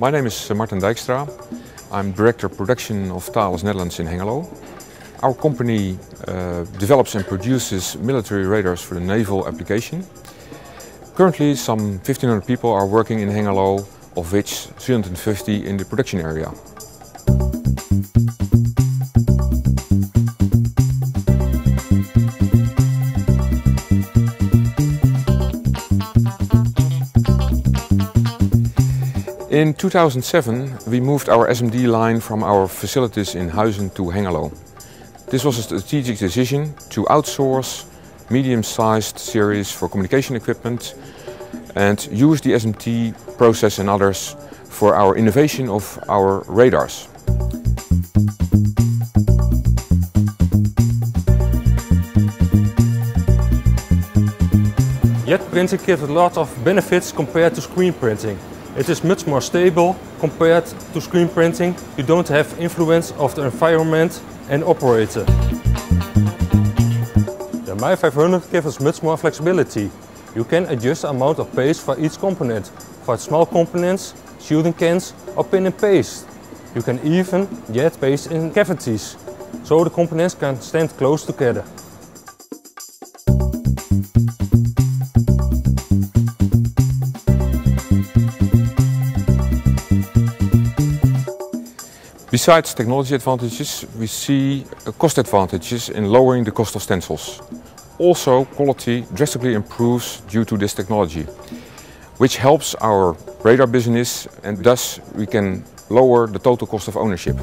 My name is Martin Dijkstra. I'm Director of Production of Thales Netherlands in Hengelo. Our company uh, develops and produces military radars for the naval application. Currently some 1500 people are working in Hengelo, of which 350 in the production area. In 2007 we moved our SMD line from our facilities in Huizen to Hengelo. This was a strategic decision to outsource medium-sized series for communication equipment and use the SMT process and others for our innovation of our radars. Jet printing gives a lot of benefits compared to screen printing. It is much more stable compared to screen printing. You don't have influence of the environment and operator. The MY500 gives us much more flexibility. You can adjust the amount of paste for each component. For small components, shooting cans or pin in paste. You can even jet paste in cavities, so the components can stand close together. Besides technology advantages, we see uh, cost advantages in lowering the cost of stencils. Also, quality drastically improves due to this technology, which helps our radar business and thus we can lower the total cost of ownership.